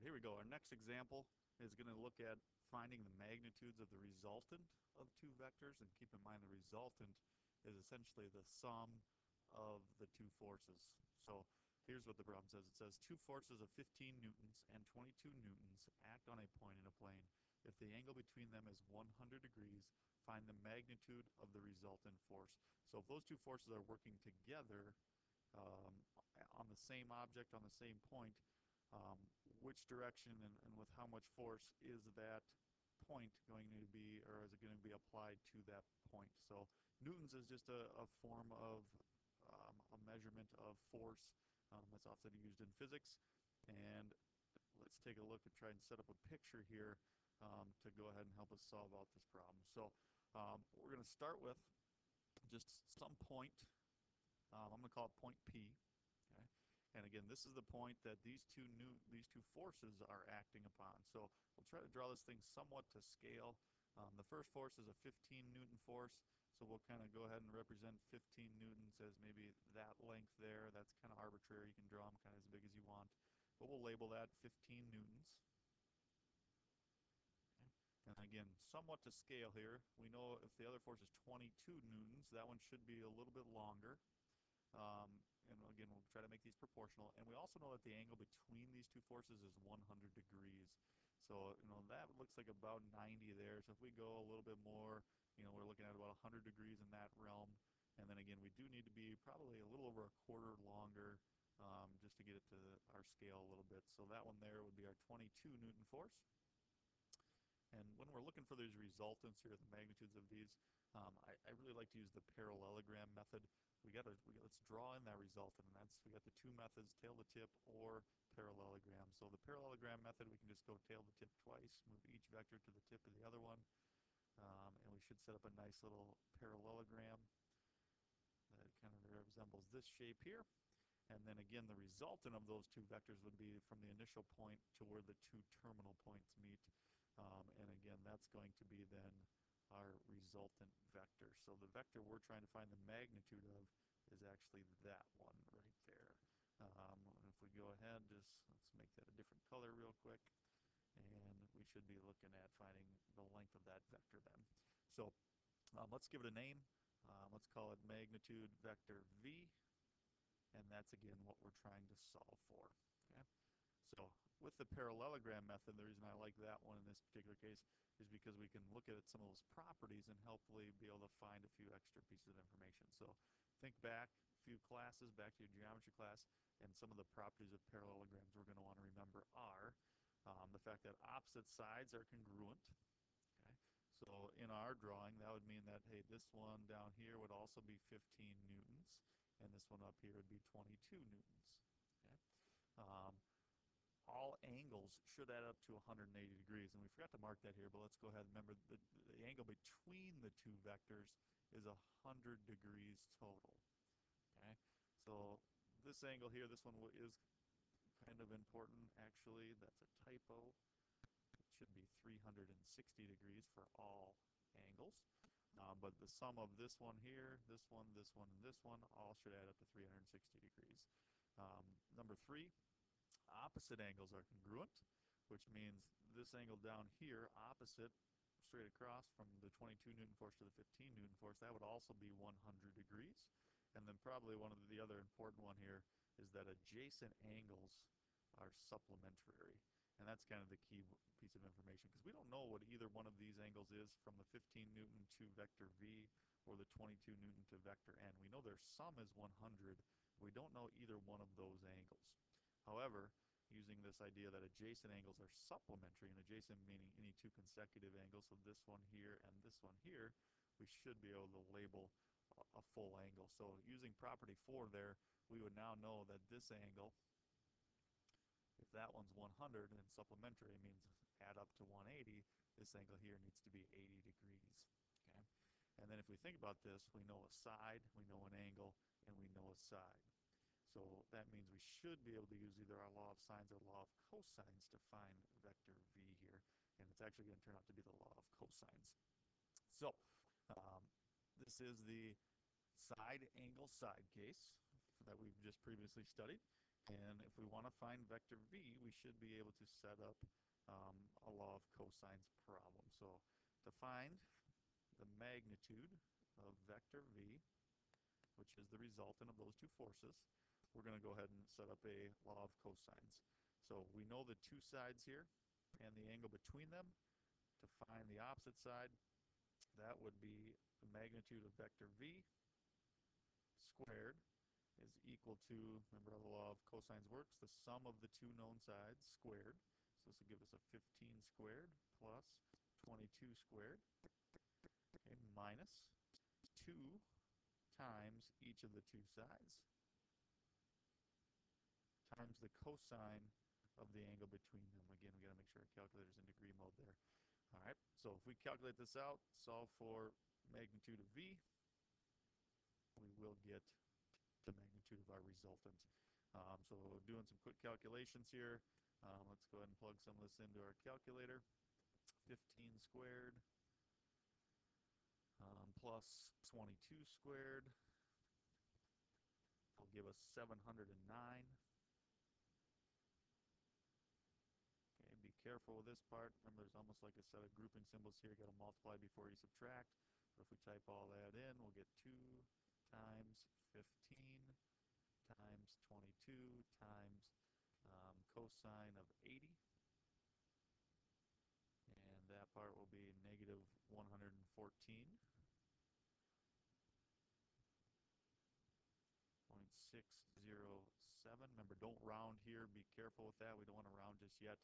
right, here we go. Our next example is going to look at finding the magnitudes of the resultant of two vectors. And keep in mind the resultant is essentially the sum of the two forces. So here's what the problem says. It says two forces of 15 newtons and 22 newtons act on a point in a plane. If the angle between them is 100 degrees, find the magnitude of the resultant force. So if those two forces are working together um, on the same object, on the same point, um, which direction and, and, with how much force is that point going to be, or is it going to be applied to that point? So newtons is just a, a form of um, a measurement of force um, that's often used in physics. And let's take a look and try and set up a picture here um, to go ahead and help us solve out this problem. So um, we're going to start with just some point. Um, I'm going to call it point P. And again, this is the point that these two new these two forces are acting upon. So we'll try to draw this thing somewhat to scale. Um, the first force is a 15 newton force, so we'll kind of go ahead and represent 15 newtons as maybe that length there. That's kind of arbitrary. You can draw them kind of as big as you want. But we'll label that 15 newtons. And again, somewhat to scale here. We know if the other force is 22 newtons, that one should be a little bit longer. Um, and again, we'll try to make these proportional. And we also know that the angle between these two forces is 100 degrees. So, you know, that looks like about 90 there. So if we go a little bit more, you know, we're looking at about 100 degrees in that realm. And then again, we do need to be probably a little over a quarter longer um, just to get it to our scale a little bit. So that one there would be our 22 Newton force. And when we're looking for these resultants here, the magnitudes of these, um, I, I, really like to use the parallelogram method. We got to let's draw in that resultant, and that's we got the two methods: tail to tip or parallelogram. So the parallelogram method, we can just go tail to tip twice, move each vector to the tip of the other one, um, and we should set up a nice little parallelogram that kind of resembles this shape here. And then again, the resultant of those two vectors would be from the initial point to where the two terminal points meet. Um, and again, that's going to be then our resultant vector. So the vector we're trying to find the magnitude of is actually that one right there. Um, if we go ahead, just let's make that a different color real quick. And we should be looking at finding the length of that vector then. So um, let's give it a name. Um, let's call it magnitude vector v. And that's again what we're trying to solve for. Okay? So with the parallelogram method, the reason I like that one in this particular case is because we can look at some of those properties and hopefully be able to find a few extra pieces of information. So think back a few classes, back to your geometry class, and some of the properties of parallelograms we're going to want to remember are um, the fact that opposite sides are congruent. Okay? So in our drawing, that would mean that, hey, this one down here would also be 15 newtons, and this one up here would be 22 newtons. Okay? Um, all angles should add up to 180 degrees. And we forgot to mark that here, but let's go ahead and remember the, the angle between the two vectors is 100 degrees total. Okay, so this angle here, this one is kind of important actually. That's a typo. It should be 360 degrees for all angles. Uh, but the sum of this one here, this one, this one, and this one all should add up to 360 degrees. Um, number three, opposite angles are congruent, which means this angle down here, opposite, straight across from the 22 Newton force to the 15 Newton force, that would also be 100 degrees. And then probably one of the other important one here is that adjacent angles are supplementary. And that's kind of the key piece of information because we don't know what either one of these angles is from the 15 Newton to vector V or the 22 Newton to vector N. We know their sum is 100. We don't know either one of those angles. However, using this idea that adjacent angles are supplementary, and adjacent meaning any two consecutive angles, so this one here and this one here, we should be able to label a, full angle. So using property 4 there, we would now know that this angle, if that one's 100 and supplementary means add up to 180, this angle here needs to be 80 degrees. Okay, And then if we think about this, we know a side, we know an angle, and we know a side. So that means we should be able to use either our law of sines or law of cosines to find vector v here. And it's actually going to turn out to be the law of cosines. So um, this is the side angle side case that we've just previously studied. And if we want to find vector v, we should be able to set up um, a law of cosines problem. So to find the magnitude of vector v, which is the resultant of those two forces, we're going to go ahead and set up a law of cosines. So we know the two sides here and the angle between them. To find the opposite side, that would be the magnitude of vector v squared is equal to, remember how the law of cosines works, the sum of the two known sides squared. So this will give us a 15 squared plus 22 squared, okay, minus 2 times each of the two sides times the cosine of the angle between them. Again, we got to make sure our calculator's in degree mode there. All right, so if we calculate this out, solve for magnitude of v, we will get the magnitude of our resultant. Um, so doing some quick calculations here, um, let's go ahead and plug some of this into our calculator. 15 squared um, plus 22 squared will give us 709. Careful with this part. Remember, there's almost like a set of grouping symbols here. You got to multiply before you subtract. But if we type all that in, we'll get 2 times 15 times 22 times um, cosine of 80. And that part will be negative 114. Point six zero seven. Remember, don't round here. Be careful with that. We don't want to round just yet.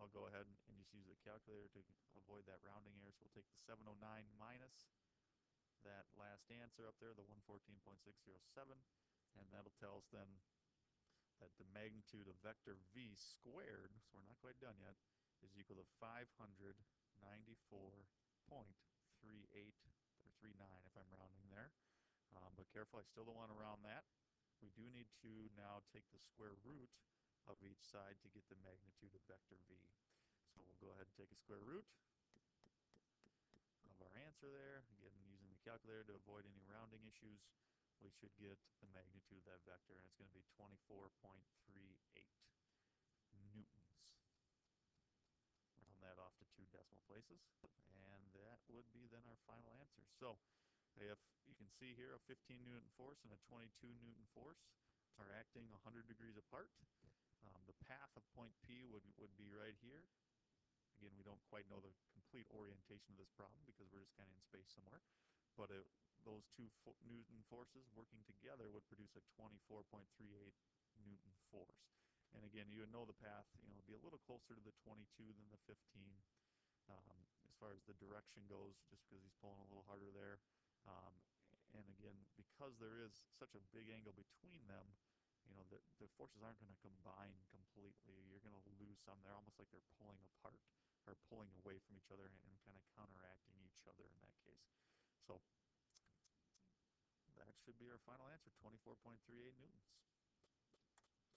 I'll go ahead and, just use the calculator to avoid that rounding error. So we'll take the 709 minus that last answer up there, the 114.607, and that'll tell us then that the magnitude of vector v squared, so we're not quite done yet, is equal to 594.38 or 39 if I'm rounding there. Um, but careful, I still don't want to round that. We do need to now take the square root of each side to get the magnitude of vector v. So we'll go ahead and take a square root of our answer there. Again, using the calculator to avoid any rounding issues, we should get the magnitude of that vector, and it's going to be 24.38 newtons. Round that off to two decimal places, and that would be then our final answer. So if you can see here a 15 newton force and a 22 newton force are acting 100 degrees apart. Um, the path of point P would, would be right here. Again, we don't quite know the complete orientation of this problem because we're just kind of in space somewhere. But it, those two fo Newton forces working together would produce a 24.38 Newton force. And again, you would know the path, you know, be a little closer to the 22 than the 15 um, as far as the direction goes, just because he's pulling a little harder there. Um, and again, because there is such a big angle between them, you know, the, the forces aren't going to combine completely. You're going to lose some. They're almost like they're pulling apart or pulling away from each other and, and kind of counteracting each other in that case. So that should be our final answer, 24.38 newtons.